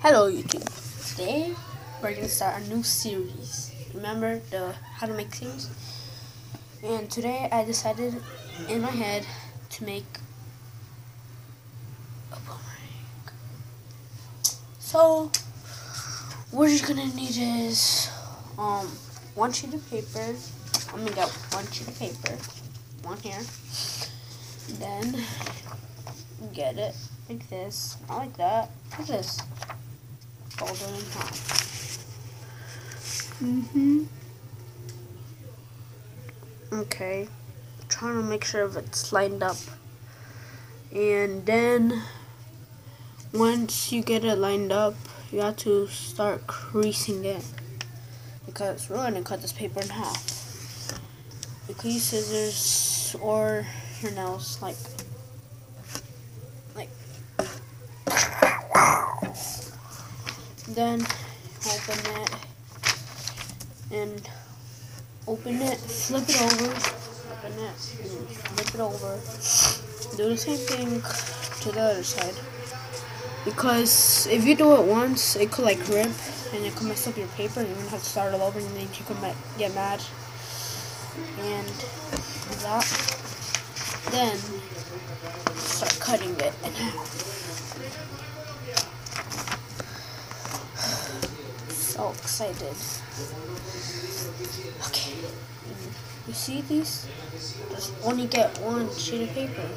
Hello YouTube. Today we're gonna start a new series. Remember the how to make things? And today I decided in my head to make a boomerang. So what you're gonna need is um one sheet of paper. I'm gonna get one sheet of paper. One here. Then get it like this. Not like that. Like this in half. Mm-hmm. Okay. trying to make sure it's lined up. And then once you get it lined up, you have to start creasing it. Because we're gonna cut this paper in half. You could use scissors or your nails like like then open it and open it, flip it over, open it, and flip it over. Do the same thing to the other side. Because if you do it once, it could like rip and it could mess up your paper and you're gonna have to start all over and then you could get mad. And that. Then start cutting it in half. Oh, so excited. Okay, you see these? Just only get one sheet of paper.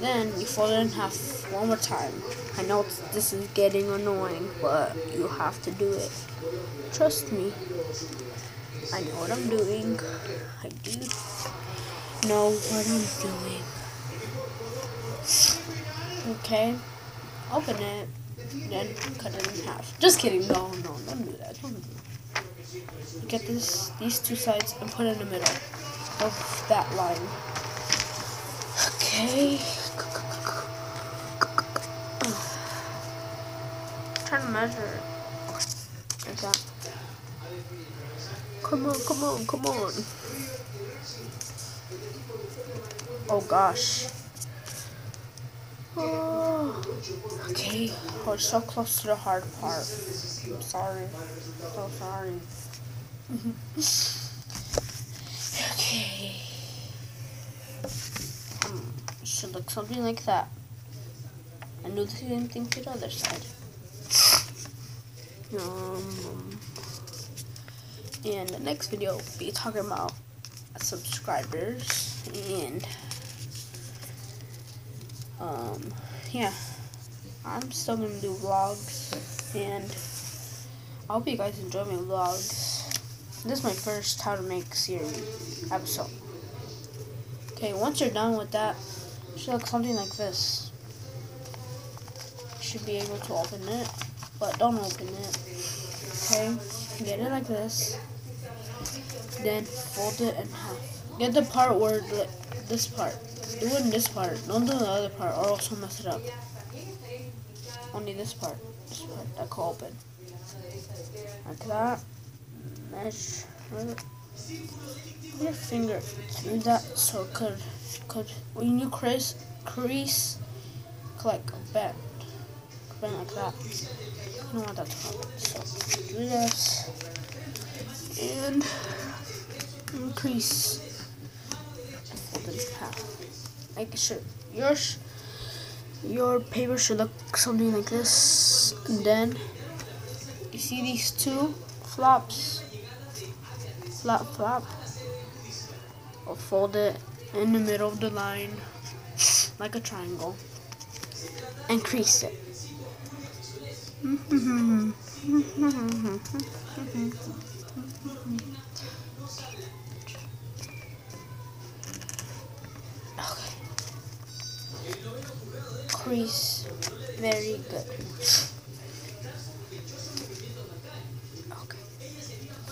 Then you fold it in half one more time. I know this is getting annoying, but you have to do it. Trust me. I know what I'm doing. I do know what I'm doing. Okay, open it then cut it in half. Just kidding. No, no, don't do that. Don't do that. Get this, these two sides and put it in the middle of that line. Okay. I'm trying to measure like that. Come on, come on, come on. Oh gosh. Okay, we're so close to the hard part. I'm sorry. So sorry. okay. Um, should look something like that. And do the same thing to the other side. Um, in the next video, we'll be talking about subscribers and um, yeah, I'm still gonna do vlogs, and I hope you guys enjoy my vlogs. This is my first how to make series episode. Okay, once you're done with that, it should look something like this. You should be able to open it, but don't open it. Okay, get it like this. Then fold it in half. Get the part where the, this part do it in this part. Don't do the other part or else I'll mess it up. Only this part. This part that open. Like that. Mesh. Your finger through that so it could, could when you crease, crease, like bend. Bend like that. I don't want that to happen. So do this. And increase. Fold it in half make sure yours your paper should look something like this and then you see these two flops flop flop I'll fold it in the middle of the line like a triangle and crease it crease very good. Okay.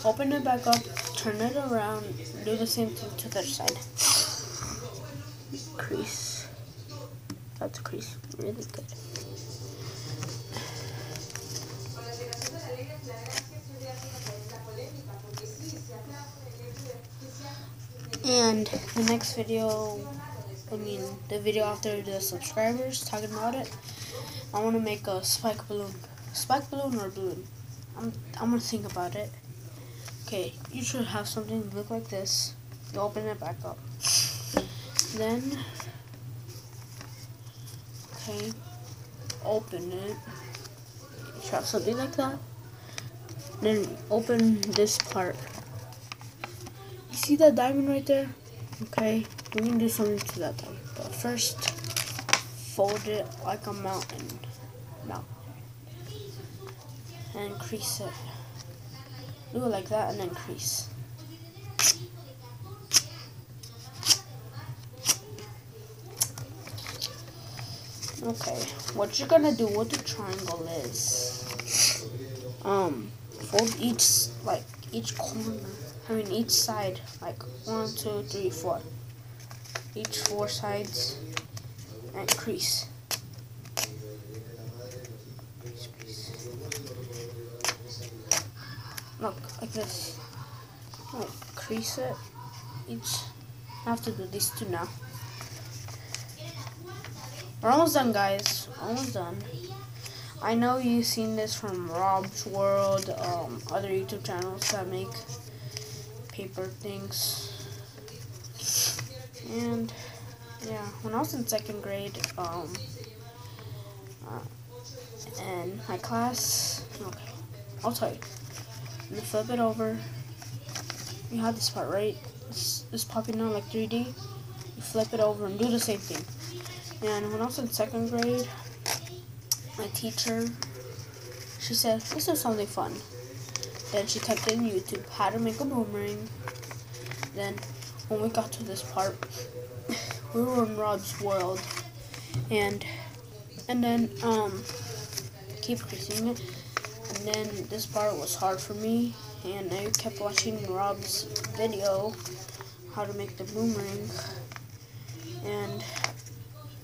Open it back up, turn it around, do the same thing to the other side. Crease. That's crease really good. And the next video I mean, the video after the subscribers talking about it. I want to make a spike balloon. Spike balloon or balloon? I'm, I'm going to think about it. Okay, you should have something look like this. You open it back up. Then, okay, open it. You have something like that. Then open this part. You see that diamond right there? Okay, we can do something to that diamond. But first, fold it like a mountain. Mountain. And crease it. Do it like that and then crease. Okay, what you're gonna do with the triangle is, um, fold each, like, each corner, I mean each side, like, one, two, three, four. Each four sides, and crease. Look, like this. Like, crease it, each, I have to do these two now. We're almost done, guys. Almost done. I know you've seen this from Rob's World, um, other YouTube channels that make paper things. And, yeah, when I was in second grade, um, uh, in my class, okay, I'll tell you. You flip it over. You have this part, right? It's, this popping out like 3D. You flip it over and do the same thing. And when I was in second grade, my teacher, she said, this is something fun. Then she typed in YouTube, how to make a boomerang. Then when we got to this part, we were in Rob's world. And, and then, um, keep creasing it. And then this part was hard for me. And I kept watching Rob's video, how to make the boomerang. And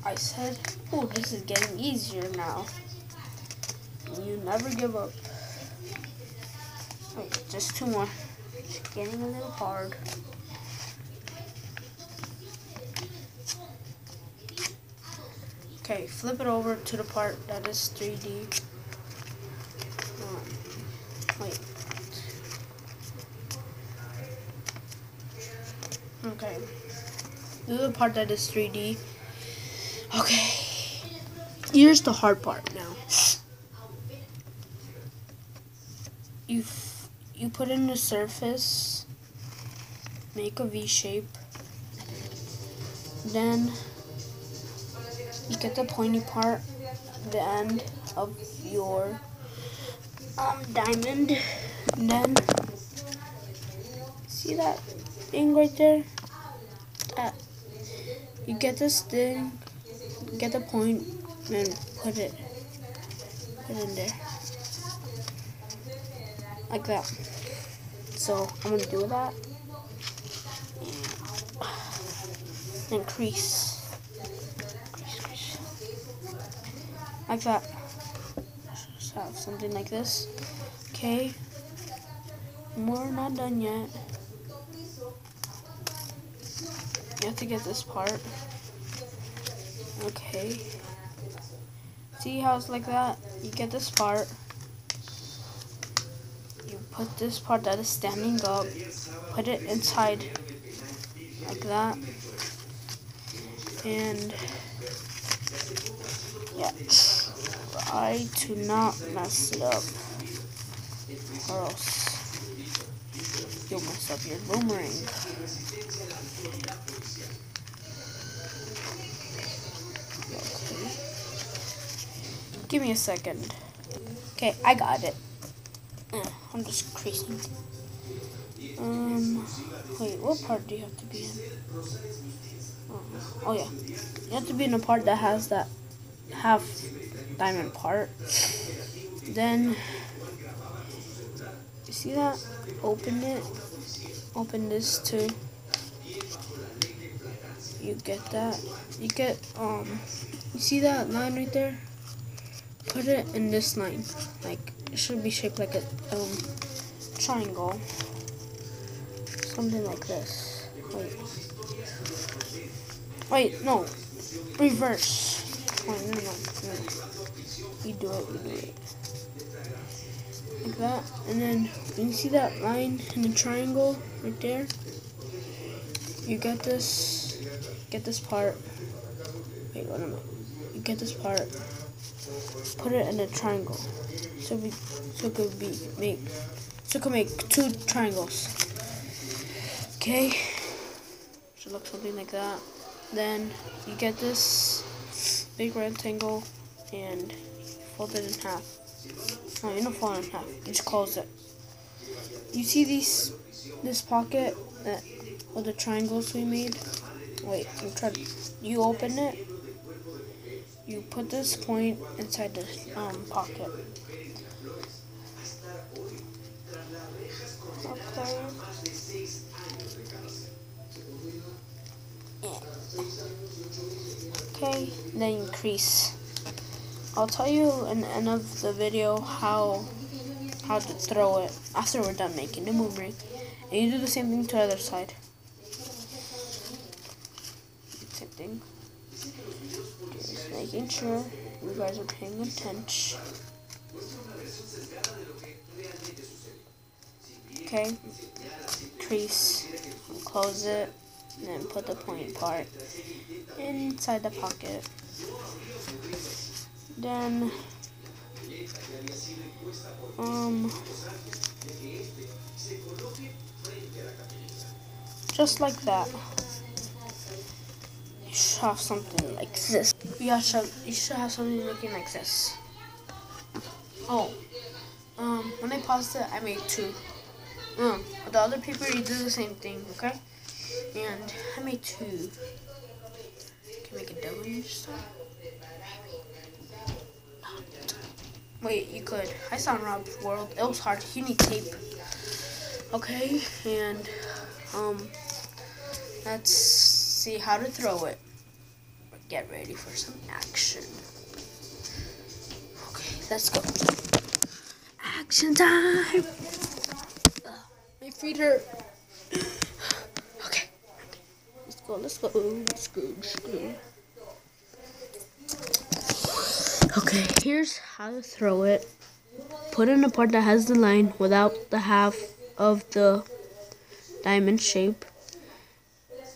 I said, oh, this is getting easier now. You never give up. Wait, just two more. It's getting a little hard. Okay, flip it over to the part that is 3D. Um, wait. Okay. Do the part that is 3D. Okay. Here's the hard part now. You you put in the surface, make a V shape. Then you get the pointy part, the end of your um, diamond. And then see that thing right there? That you get this thing get the point and put it put it in there like that so I'm gonna do that and crease, crease, crease. Like that something like this okay we're not done yet you have to get this part Okay. See how it's like that? You get this part. You put this part that is standing up. Put it inside. Like that. And yeah. Try to not mess it up. Or else you'll mess up your boomerang. Give me a second. Okay, I got it. Uh, I'm just creasing. Um, wait, what part do you have to be in? Oh, oh yeah, you have to be in a part that has that half diamond part. Then, you see that? Open it. Open this too. You get that. You get, um, you see that line right there? put it in this line. Like, it should be shaped like a um, triangle. Something like this. Wait. Wait, no. Reverse. Wait, no, no, no. You do it, you do it. Like that. And then you see that line in the triangle right there, you get this get this part. Wait, what am I? You get this part. Put it in a triangle. So we so could be make so could make two triangles. Okay. Should look something like that. Then you get this big rectangle and fold it in half. No, you don't fold it in half. You just close it. You see these this pocket that all the triangles we made? Wait, I'm trying. To, You open it. You put this point inside the um, pocket. Okay. Okay, then increase. I'll tell you in the end of the video how how to throw it after we're done making the boomerang. And you do the same thing to the other side. Same thing. Just making sure you guys are paying attention. Okay. Crease. Close it. And then put the point part inside the pocket. Then, um, just like that. You should have something like this. You should, you should have something looking like this. Oh, um, when I paused it, I made two. Um, the other paper, you do the same thing, okay? And I made two. Can make a W style? Wait, you could. I saw in Rob's World. It was hard. You need tape. Okay, and um, let's see how to throw it. Get ready for some action. Okay, let's go. Action time. my feet. Okay, let's go. Let's go. Let's go. Let's go. Okay, here's how to throw it. Put in a part that has the line without the half of the diamond shape.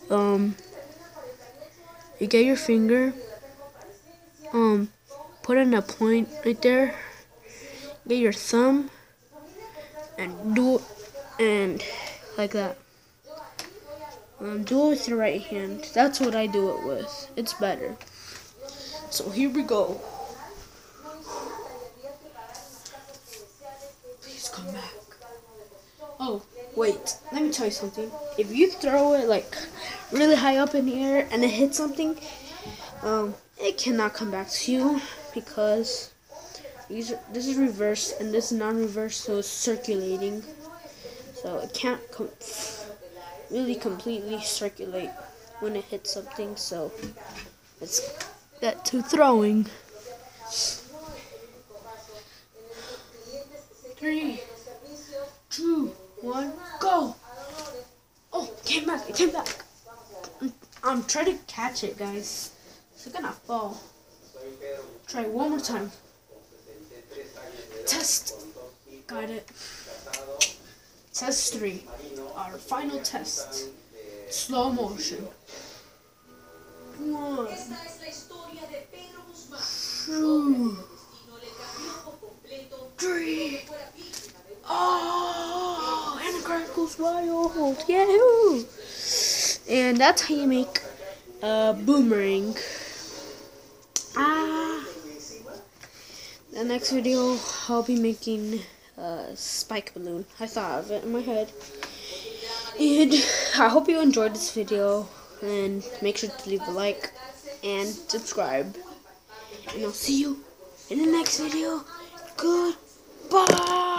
Um, you get your finger. Um, put in a point right there. Get your thumb and do it and like that. Um, do it with your right hand. That's what I do it with. It's better. So here we go. Come back. Oh, wait. Let me tell you something. If you throw it like really high up in the air and it hits something, um, it cannot come back to you because these this is reverse and this is non-reverse, so it's circulating. So it can't com really completely circulate when it hits something. So let's get to throwing. Three, two, one, go! Oh, it came back, it came back. Um, I'm trying to catch it, guys. It's gonna fall. Try one more time. Test. Got it. Test three. Our final test. Slow motion. One. Two. Three. Oh, and the card goes wild. Yahoo! And that's how you make a boomerang. Ah. The next video, I'll be making a spike balloon. I thought of it in my head. And I hope you enjoyed this video. And make sure to leave a like and subscribe. And I'll see you in the next video. Vở.